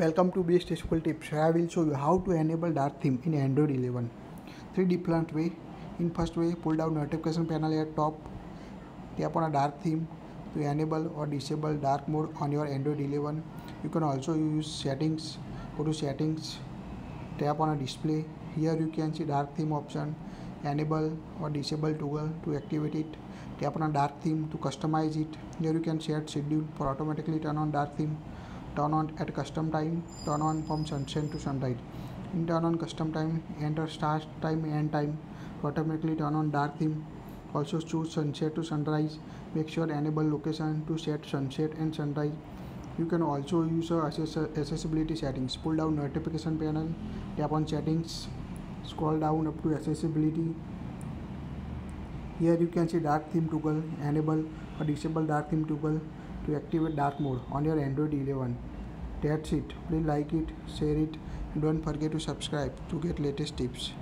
Welcome to BestusefulTips. I will show you how to enable dark theme in Android 11. Three different way. In first way, pull down notification panel at top. Tap on a dark theme to enable or disable dark mode on your Android 11. You can also use settings. Go to settings. Tap on a display. Here you can see dark theme option. Enable or disable toggle to activate it. Tap on a dark theme to customize it. Here you can set schedule for automatically turn on dark theme turn on at custom time turn on from sunset to sunrise. In turn on custom time enter start time and time. Automatically turn on dark theme. Also choose sunset to sunrise. Make sure enable location to set sunset and sunrise. You can also use accessibility settings. Pull down notification panel tap on settings scroll down up to accessibility. Here you can see dark theme toggle enable or disable dark theme toggle to activate dark mode on your Android 11. That's it. Please like it, share it, and don't forget to subscribe to get latest tips.